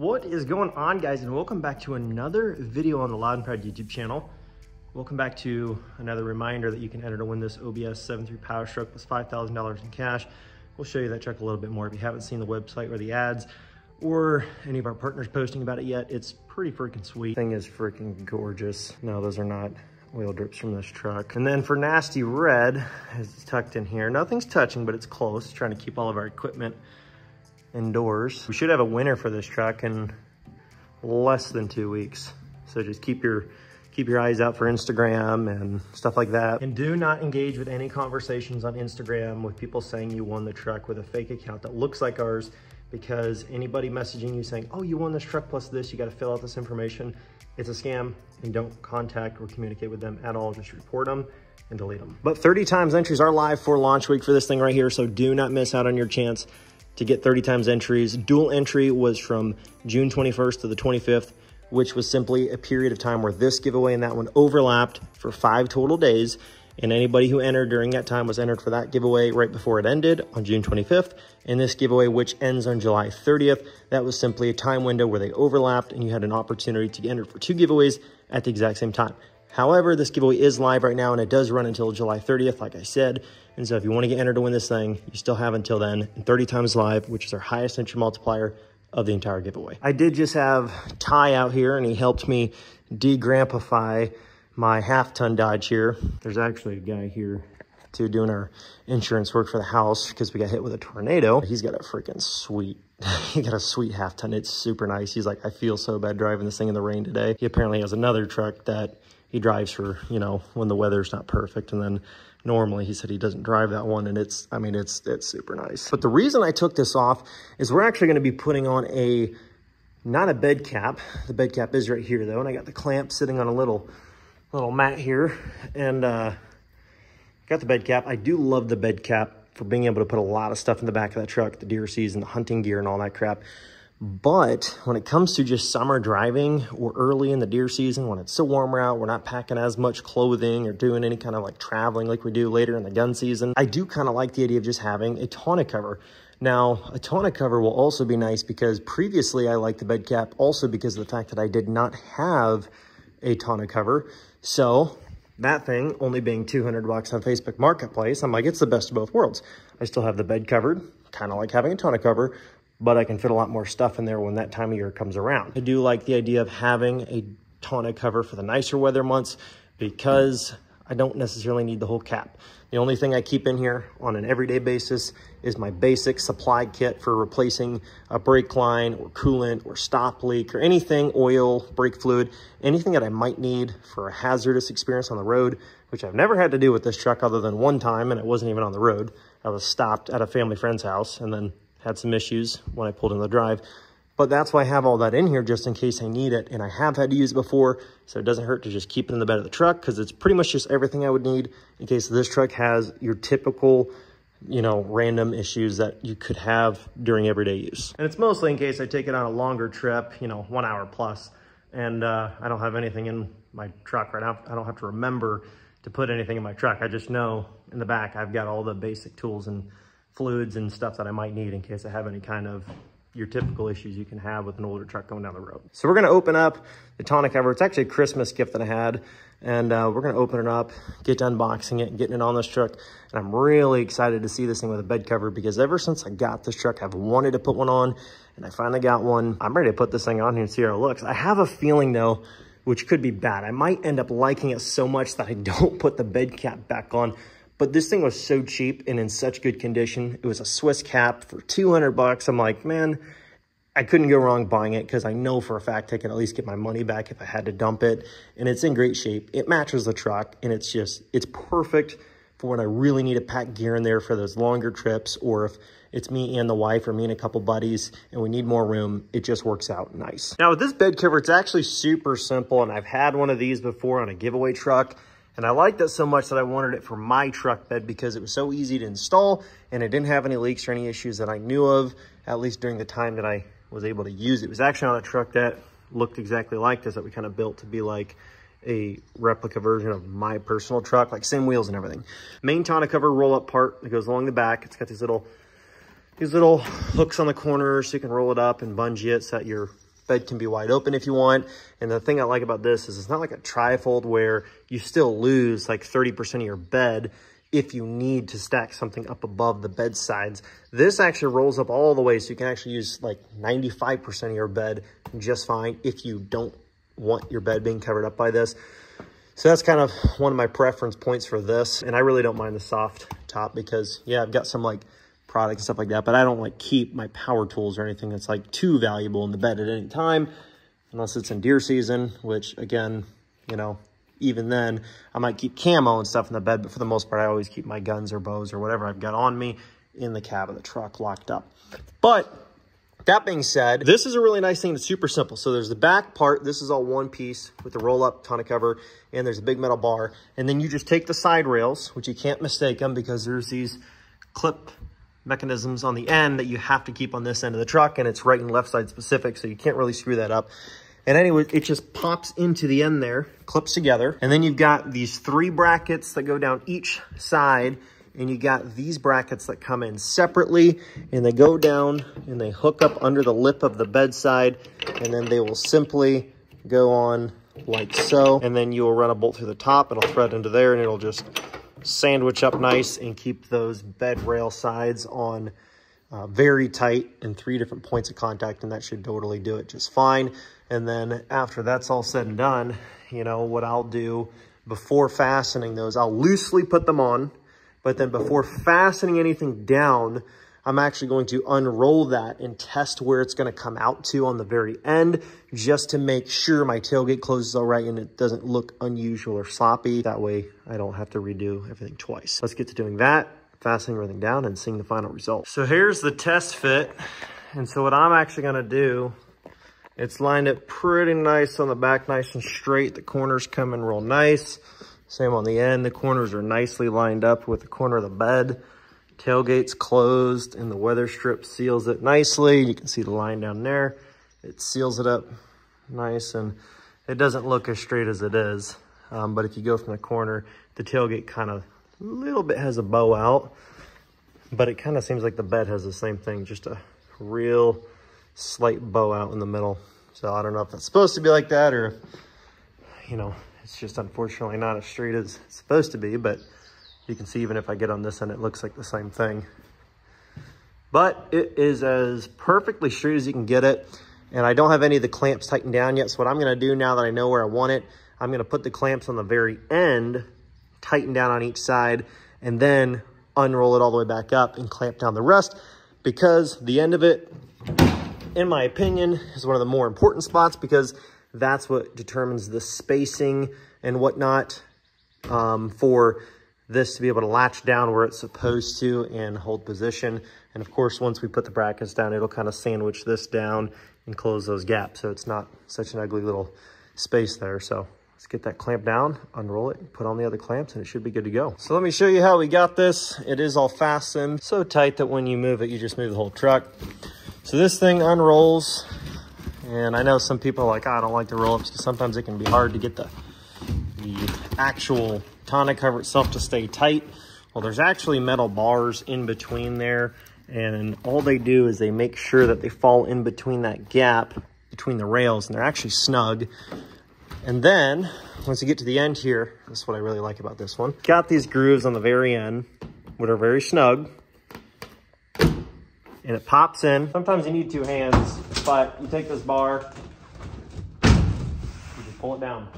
What is going on guys and welcome back to another video on the Loud and Proud YouTube channel. Welcome back to another reminder that you can enter to win this OBS 73 Power Stroke plus $5,000 in cash. We'll show you that truck a little bit more if you haven't seen the website or the ads or any of our partners posting about it yet. It's pretty freaking sweet. Thing is freaking gorgeous. No, those are not oil drips from this truck. And then for Nasty Red, it's tucked in here. Nothing's touching, but it's close. Trying to keep all of our equipment indoors. We should have a winner for this truck in less than two weeks. So just keep your keep your eyes out for Instagram and stuff like that. And do not engage with any conversations on Instagram with people saying you won the truck with a fake account that looks like ours because anybody messaging you saying, oh, you won this truck plus this, you got to fill out this information. It's a scam and don't contact or communicate with them at all. Just report them and delete them. But 30 times entries are live for launch week for this thing right here. So do not miss out on your chance to get 30 times entries. Dual entry was from June 21st to the 25th, which was simply a period of time where this giveaway and that one overlapped for five total days. And anybody who entered during that time was entered for that giveaway right before it ended on June 25th. And this giveaway, which ends on July 30th, that was simply a time window where they overlapped and you had an opportunity to enter for two giveaways at the exact same time. However, this giveaway is live right now and it does run until July 30th, like I said. And so if you want to get entered to win this thing, you still have until then, 30 times live, which is our highest entry multiplier of the entire giveaway. I did just have Ty out here and he helped me de-grampify my half ton Dodge here. There's actually a guy here too doing our insurance work for the house because we got hit with a tornado. He's got a freaking sweet, he got a sweet half ton. It's super nice. He's like, I feel so bad driving this thing in the rain today. He apparently has another truck that he drives for, you know, when the weather's not perfect. And then normally he said he doesn't drive that one and it's, I mean, it's, it's super nice. But the reason I took this off is we're actually going to be putting on a, not a bed cap. The bed cap is right here though. And I got the clamp sitting on a little, little mat here and, uh, got the bed cap. I do love the bed cap for being able to put a lot of stuff in the back of that truck, the deer season, the hunting gear and all that crap. But when it comes to just summer driving or early in the deer season, when it's so warmer out, we're not packing as much clothing or doing any kind of like traveling like we do later in the gun season. I do kind of like the idea of just having a tonneau cover. Now, a tonneau cover will also be nice because previously I liked the bed cap also because of the fact that I did not have a tonneau cover. So that thing only being 200 bucks on Facebook Marketplace, I'm like, it's the best of both worlds. I still have the bed covered, kind of like having a tonneau cover, but I can fit a lot more stuff in there when that time of year comes around. I do like the idea of having a tonneau cover for the nicer weather months because I don't necessarily need the whole cap. The only thing I keep in here on an everyday basis is my basic supply kit for replacing a brake line or coolant or stop leak or anything, oil, brake fluid, anything that I might need for a hazardous experience on the road, which I've never had to do with this truck other than one time and it wasn't even on the road. I was stopped at a family friend's house and then had some issues when I pulled in the drive. But that's why I have all that in here just in case I need it. And I have had to use it before, so it doesn't hurt to just keep it in the bed of the truck because it's pretty much just everything I would need in case this truck has your typical, you know, random issues that you could have during everyday use. And it's mostly in case I take it on a longer trip, you know, one hour plus, and uh, I don't have anything in my truck right now. I don't have to remember to put anything in my truck. I just know in the back I've got all the basic tools and fluids and stuff that I might need in case I have any kind of your typical issues you can have with an older truck going down the road. So we're gonna open up the tonneau cover. It's actually a Christmas gift that I had. And uh, we're gonna open it up, get to unboxing it, and getting it on this truck. And I'm really excited to see this thing with a bed cover because ever since I got this truck, I've wanted to put one on and I finally got one. I'm ready to put this thing on here and see how it looks. I have a feeling though, which could be bad. I might end up liking it so much that I don't put the bed cap back on but this thing was so cheap and in such good condition. It was a Swiss cap for 200 bucks. I'm like, man, I couldn't go wrong buying it because I know for a fact I can at least get my money back if I had to dump it. And it's in great shape. It matches the truck and it's just, it's perfect for when I really need to pack gear in there for those longer trips or if it's me and the wife or me and a couple buddies and we need more room, it just works out nice. Now with this bed cover, it's actually super simple and I've had one of these before on a giveaway truck and I liked it so much that I wanted it for my truck bed because it was so easy to install and it didn't have any leaks or any issues that I knew of, at least during the time that I was able to use it. It was actually on a truck that looked exactly like this that we kind of built to be like a replica version of my personal truck, like same wheels and everything. Main tonneau cover roll up part that goes along the back. It's got these little, these little hooks on the corners so you can roll it up and bungee it so that your Bed can be wide open if you want. And the thing I like about this is it's not like a trifold where you still lose like 30% of your bed if you need to stack something up above the bed sides. This actually rolls up all the way so you can actually use like 95% of your bed just fine if you don't want your bed being covered up by this. So that's kind of one of my preference points for this. And I really don't mind the soft top because yeah, I've got some like products and stuff like that, but I don't like keep my power tools or anything that's like too valuable in the bed at any time, unless it's in deer season, which again, you know, even then I might keep camo and stuff in the bed, but for the most part, I always keep my guns or bows or whatever I've got on me in the cab of the truck locked up. But that being said, this is a really nice thing. It's super simple. So there's the back part. This is all one piece with the roll-up tonneau cover, and there's a big metal bar. And then you just take the side rails, which you can't mistake them because there's these clip mechanisms on the end that you have to keep on this end of the truck, and it's right and left side specific, so you can't really screw that up. And anyway, it just pops into the end there, clips together. And then you've got these three brackets that go down each side and you got these brackets that come in separately and they go down and they hook up under the lip of the bedside and then they will simply go on like so and then you will run a bolt through the top it'll thread into there and it'll just sandwich up nice and keep those bed rail sides on uh, very tight in three different points of contact and that should totally do it just fine. And then after that's all said and done you know what I'll do before fastening those I'll loosely put them on but then before fastening anything down, I'm actually going to unroll that and test where it's going to come out to on the very end just to make sure my tailgate closes all right and it doesn't look unusual or sloppy. That way I don't have to redo everything twice. Let's get to doing that, fastening everything down and seeing the final result. So here's the test fit. And so what I'm actually going to do, it's lined up pretty nice on the back, nice and straight. The corners come in real nice. Same on the end. The corners are nicely lined up with the corner of the bed. Tailgate's closed and the weather strip seals it nicely. You can see the line down there. It seals it up nice and it doesn't look as straight as it is. Um, but if you go from the corner, the tailgate kind of a little bit has a bow out, but it kind of seems like the bed has the same thing, just a real slight bow out in the middle. So I don't know if that's supposed to be like that or, you know, it's just unfortunately not as straight as it's supposed to be, but you can see even if I get on this end, it looks like the same thing. But it is as perfectly straight as you can get it. And I don't have any of the clamps tightened down yet. So what I'm gonna do now that I know where I want it, I'm gonna put the clamps on the very end, tighten down on each side, and then unroll it all the way back up and clamp down the rest because the end of it, in my opinion, is one of the more important spots because that's what determines the spacing and whatnot um, for this to be able to latch down where it's supposed to and hold position. And of course, once we put the brackets down, it'll kind of sandwich this down and close those gaps. So it's not such an ugly little space there. So let's get that clamp down, unroll it, put on the other clamps, and it should be good to go. So let me show you how we got this. It is all fastened so tight that when you move it, you just move the whole truck. So this thing unrolls and I know some people like, oh, I don't like the roll-ups because sometimes it can be hard to get the, the actual tonneau cover itself to stay tight. Well, there's actually metal bars in between there. And all they do is they make sure that they fall in between that gap between the rails and they're actually snug. And then once you get to the end here, this is what I really like about this one. Got these grooves on the very end, which are very snug and it pops in. Sometimes you need two hands, but you take this bar, you just pull it down.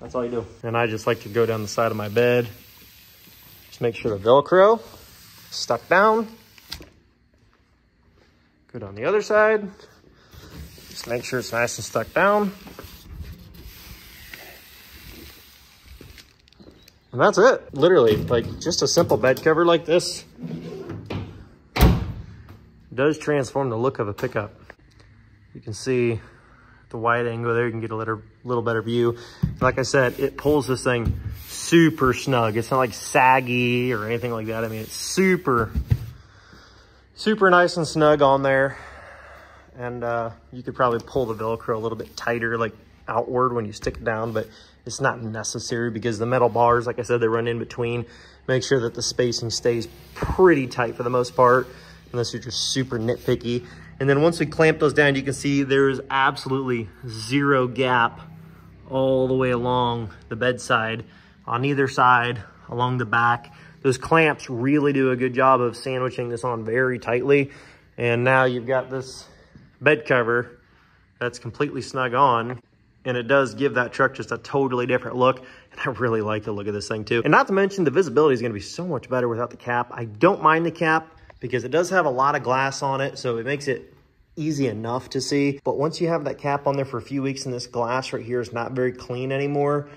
That's all you do. And I just like to go down the side of my bed. Just make sure the Velcro stuck down. Good on the other side. Just make sure it's nice and stuck down. And that's it, literally, like just a simple bed cover like this does transform the look of a pickup. You can see the wide angle there, you can get a little, little better view. Like I said, it pulls this thing super snug. It's not like saggy or anything like that. I mean, it's super, super nice and snug on there. And uh, you could probably pull the Velcro a little bit tighter, like outward when you stick it down, but it's not necessary because the metal bars, like I said, they run in between. Make sure that the spacing stays pretty tight for the most part unless you're just super nitpicky. And then once we clamp those down, you can see there's absolutely zero gap all the way along the bedside on either side, along the back. Those clamps really do a good job of sandwiching this on very tightly. And now you've got this bed cover that's completely snug on and it does give that truck just a totally different look. And I really like the look of this thing too. And not to mention the visibility is gonna be so much better without the cap. I don't mind the cap because it does have a lot of glass on it. So it makes it easy enough to see. But once you have that cap on there for a few weeks and this glass right here is not very clean anymore,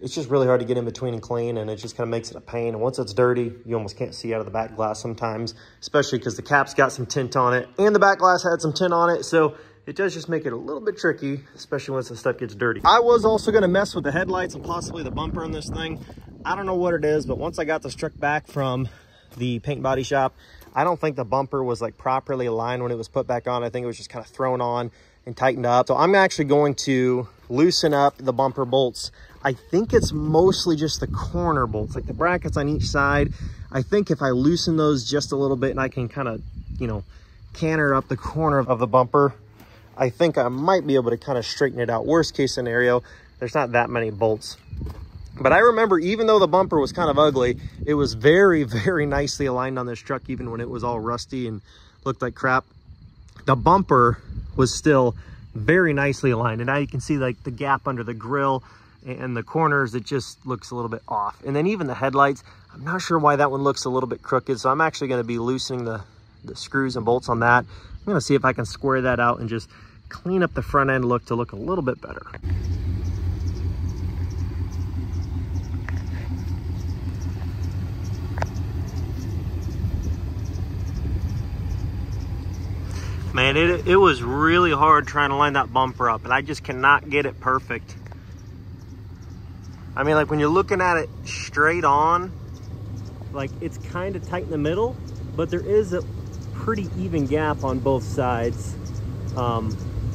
it's just really hard to get in between and clean and it just kind of makes it a pain. And once it's dirty, you almost can't see out of the back glass sometimes, especially because the cap's got some tint on it and the back glass had some tint on it. So it does just make it a little bit tricky, especially once the stuff gets dirty. I was also gonna mess with the headlights and possibly the bumper on this thing. I don't know what it is, but once I got this truck back from the paint body shop, I don't think the bumper was like properly aligned when it was put back on. I think it was just kind of thrown on and tightened up. So I'm actually going to loosen up the bumper bolts. I think it's mostly just the corner bolts, like the brackets on each side. I think if I loosen those just a little bit and I can kind of, you know, canter up the corner of the bumper, I think I might be able to kind of straighten it out. Worst case scenario, there's not that many bolts. But I remember even though the bumper was kind of ugly, it was very, very nicely aligned on this truck, even when it was all rusty and looked like crap. The bumper was still very nicely aligned. And now you can see like the gap under the grill and the corners, it just looks a little bit off. And then even the headlights, I'm not sure why that one looks a little bit crooked. So I'm actually gonna be loosening the, the screws and bolts on that. I'm gonna see if I can square that out and just clean up the front end look to look a little bit better. Man, it, it was really hard trying to line that bumper up and I just cannot get it perfect. I mean, like when you're looking at it straight on, like it's kind of tight in the middle, but there is a pretty even gap on both sides. Um,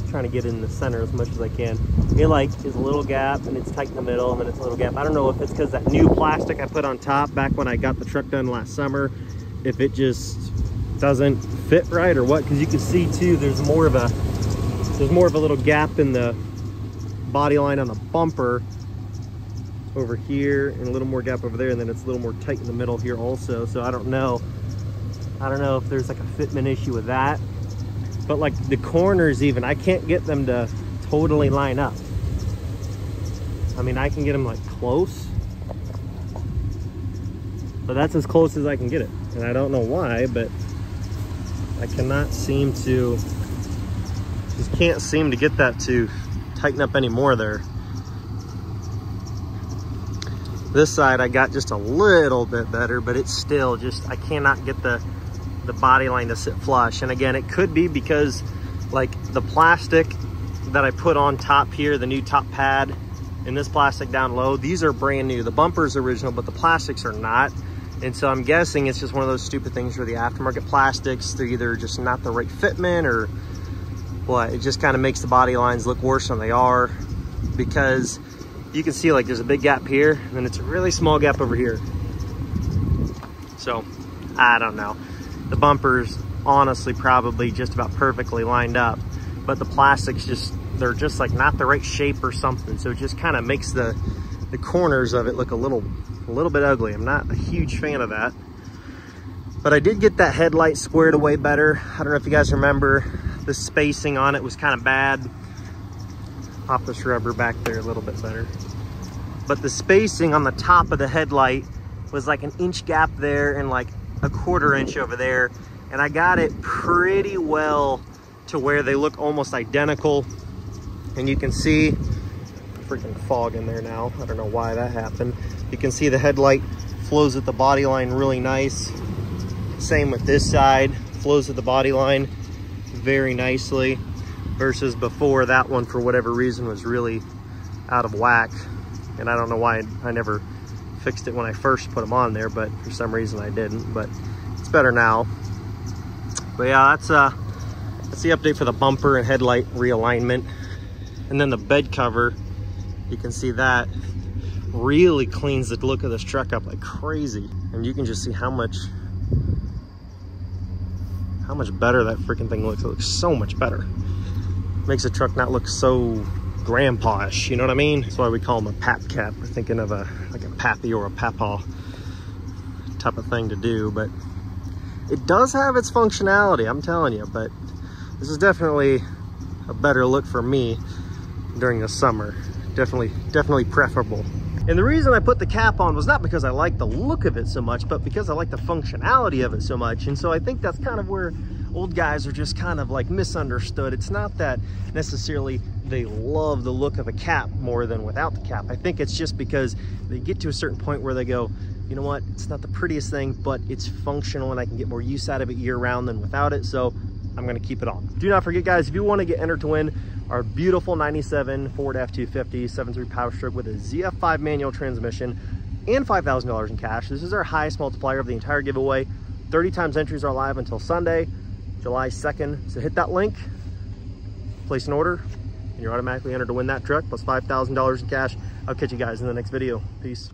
trying to get in the center as much as I can. It like is a little gap and it's tight in the middle and then it's a little gap. I don't know if it's because that new plastic I put on top back when I got the truck done last summer, if it just doesn't fit right or what, because you can see too, there's more of a, there's more of a little gap in the body line on the bumper over here and a little more gap over there and then it's a little more tight in the middle here also so I don't know I don't know if there's like a fitment issue with that. But like the corners even, I can't get them to totally line up. I mean, I can get them like close. But that's as close as I can get it. And I don't know why, but I cannot seem to, just can't seem to get that to tighten up any more there. This side I got just a little bit better, but it's still just, I cannot get the the body line to sit flush. And again, it could be because like the plastic that I put on top here, the new top pad and this plastic down low, these are brand new. The bumper's original, but the plastics are not. And so I'm guessing it's just one of those stupid things where the aftermarket plastics, they're either just not the right fitment or what. It just kind of makes the body lines look worse than they are because you can see like there's a big gap here and then it's a really small gap over here. So I don't know. The bumpers, honestly, probably just about perfectly lined up, but the plastics just, they're just like not the right shape or something. So it just kind of makes the, the corners of it look a little, a little bit ugly. I'm not a huge fan of that. But I did get that headlight squared away better. I don't know if you guys remember, the spacing on it was kind of bad. Pop this rubber back there a little bit better. But the spacing on the top of the headlight was like an inch gap there and like a quarter inch over there and I got it pretty well to where they look almost identical and you can see freaking fog in there now I don't know why that happened you can see the headlight flows at the body line really nice same with this side flows at the body line very nicely versus before that one for whatever reason was really out of whack and I don't know why I never fixed it when I first put them on there, but for some reason I didn't, but it's better now. But yeah, that's, uh, that's the update for the bumper and headlight realignment. And then the bed cover, you can see that really cleans the look of this truck up like crazy. And you can just see how much, how much better that freaking thing looks. It looks so much better. Makes the truck not look so grandpa-ish, you know what I mean? That's why we call them a pap cap. We're thinking of a like a pappy or a papaw type of thing to do, but it does have its functionality, I'm telling you, but this is definitely a better look for me during the summer. Definitely, definitely preferable. And the reason I put the cap on was not because I like the look of it so much, but because I like the functionality of it so much. And so I think that's kind of where old guys are just kind of like misunderstood. It's not that necessarily they love the look of a cap more than without the cap. I think it's just because they get to a certain point where they go, you know what, it's not the prettiest thing, but it's functional and I can get more use out of it year round than without it. So I'm gonna keep it on. Do not forget guys, if you wanna get entered to win our beautiful 97 Ford F-250 7.3 power stroke with a ZF5 manual transmission and $5,000 in cash. This is our highest multiplier of the entire giveaway. 30 times entries are live until Sunday, July 2nd. So hit that link, place an order, and you're automatically entered to win that truck plus $5,000 in cash. I'll catch you guys in the next video. Peace.